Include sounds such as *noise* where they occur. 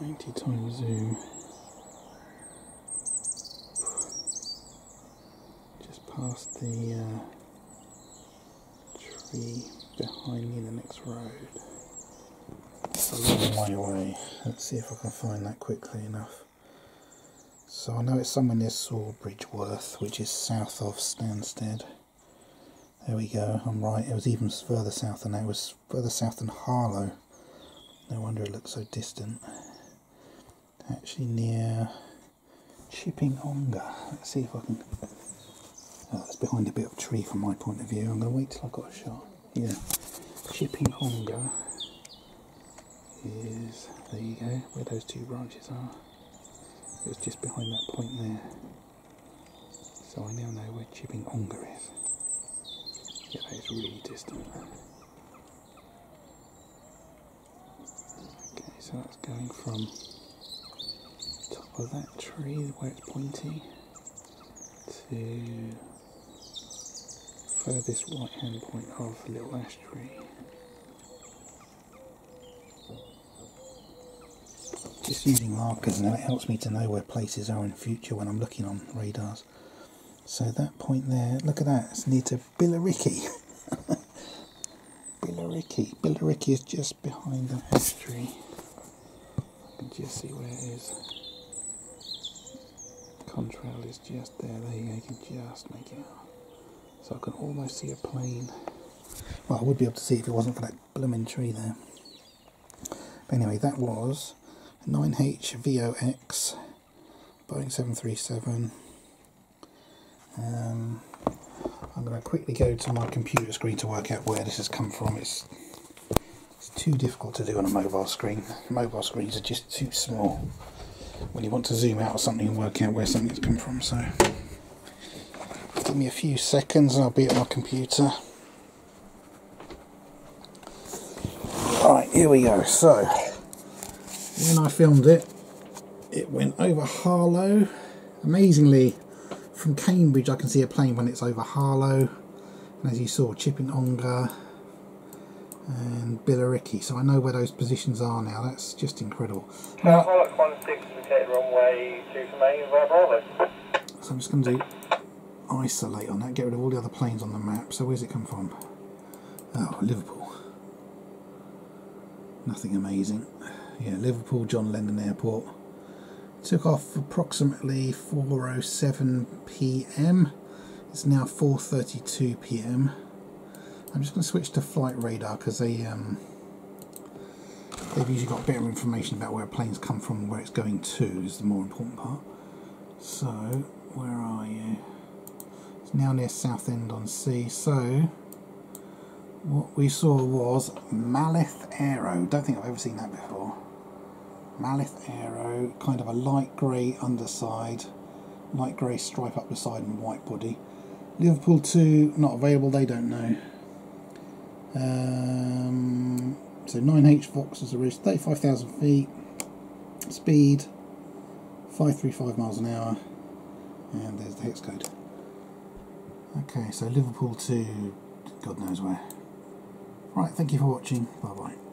90 times zoom. Just past the uh, tree behind me in the next road. It's a long way away. Let's see if I can find that quickly enough. So I know it's somewhere near Sawbridgeworth, which is south of Stansted. There we go, I'm right. It was even further south than that. It was further south than Harlow. No wonder it looks so distant. Actually near Chipping Ongar. Let's see if I can... Oh, it's behind a bit of tree from my point of view. I'm going to wait till I've got a shot. Yeah. Chipping Ongar is... There you go, where those two branches are. It was just behind that point there. So I now know where Chipping Ongar is. Yeah, that is really distant. Okay, so that's going from of that tree where it's pointy to furthest right hand point of Little Ash Tree. Just using markers now it helps me to know where places are in future when I'm looking on radars. So that point there, look at that, it's near to Billericay. *laughs* Billericay. Billericay is just behind the ash tree. I can just see where it is. Contrail is just there, there you go, you can just make it out. So I can almost see a plane. Well, I would be able to see if it wasn't for that blooming tree there. But anyway, that was 9HVOX Boeing 737. Um, I'm going to quickly go to my computer screen to work out where this has come from. It's, it's too difficult to do on a mobile screen. Mobile screens are just too small when you want to zoom out or something and work out where something's come from. So give me a few seconds and I'll be at my computer. Right, here we go. So when I filmed it, it went over Harlow. Amazingly, from Cambridge I can see a plane when it's over Harlow. And as you saw, Chipping Ongar and Billericay. So I know where those positions are now. That's just incredible. Now, Hollock 16 indicated runway 2 for main via Bravo. So I'm just going to do isolate on that, get rid of all the other planes on the map. So where's it come from? Oh, Liverpool. Nothing amazing. Yeah, Liverpool John Lennon Airport. Took off approximately 4.07 p.m. It's now 4.32 p.m. I'm just going to switch to flight radar because they, um, they've usually got better information about where planes come from and where it's going to is the more important part. So, where are you? It's now near Southend on Sea. So, what we saw was Maleth Aero. Don't think I've ever seen that before. Maleth Aero, kind of a light grey underside, light grey stripe up the side and white body. Liverpool 2, not available, they don't know. Um, so 9H VOX is a risk, 35,000 feet, speed 535 miles an hour, and there's the hex code. Okay, so Liverpool to God knows where. Right, thank you for watching, bye bye.